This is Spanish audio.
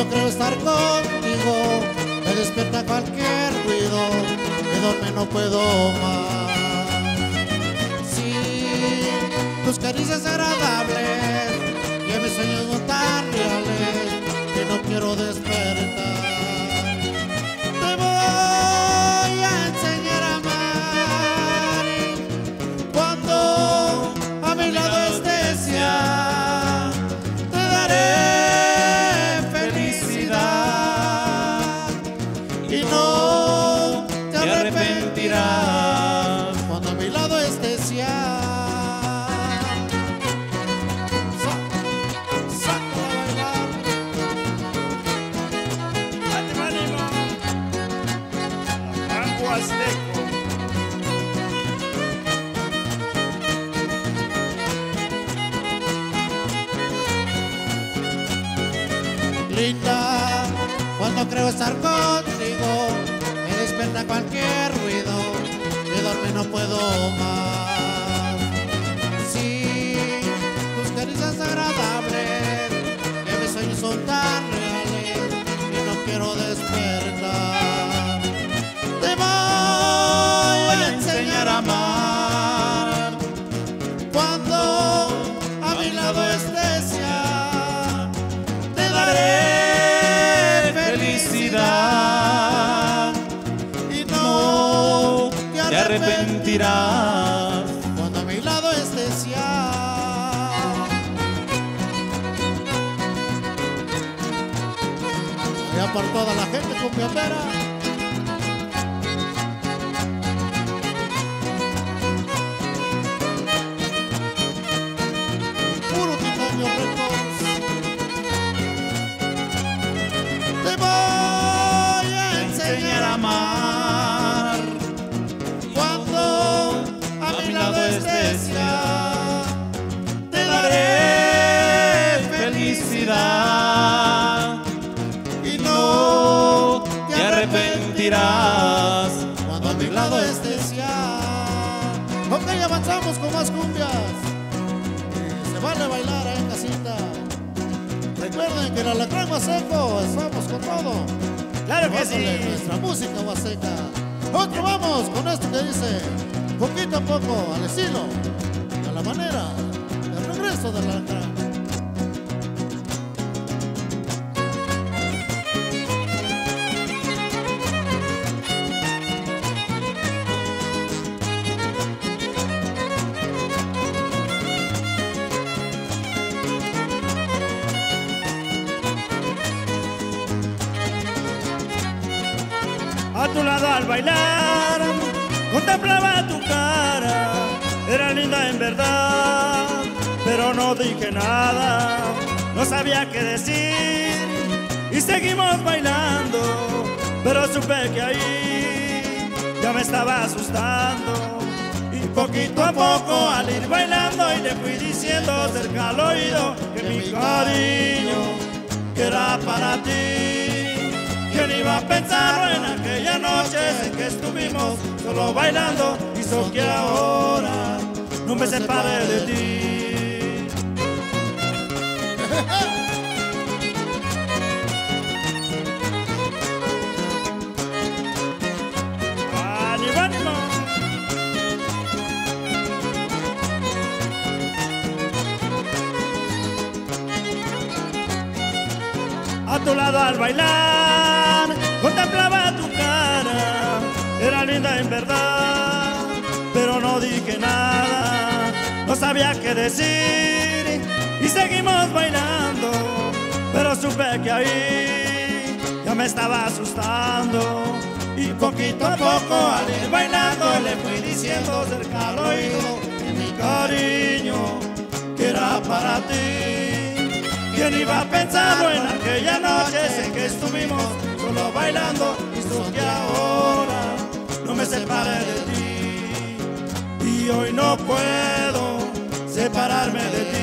Cuando creo estar contigo, me despierta cualquier ruido, me dorme no puedo más. Sí, tus caricias agradables Azteco. linda. Cuando creo estar contigo, me despierta cualquier ruido, de dormir no puedo más. Arrepentirás cuando a mi lado estés ya. Ya por toda la gente. Puro Avanzamos con más cumbias. Se vale bailar ahí en casita. Recuerden que el alacrán seco, estamos con todo. Claro que sí. Nuestra música huasteca. Otro vamos con esto que dice, poquito a poco, al estilo, a la manera, del regreso del alacrán. A tu lado al bailar, contemplaba tu cara, era linda en verdad, pero no dije nada, no sabía qué decir, y seguimos bailando, pero supe que ahí ya me estaba asustando, y poquito a poco al ir bailando y le fui diciendo cerca al oído que mi cariño que era para ti. ¿Quién iba a pensar en aquella noche en que estuvimos solo bailando? Hizo que ahora no me separe de ti. A tu lado al bailar, contemplaba tu cara, era linda en verdad, pero no dije nada, no sabía qué decir, y seguimos bailando, pero supe que ahí ya me estaba asustando, y poquito a poco al ir bailando le fui diciendo cerca al oído mi cariño que era para ti. ¿Quién iba a pensarlo en aquella noche en que estuvimos solo bailando? Hizo que ahora no me separe de ti. Y hoy no puedo separarme de ti.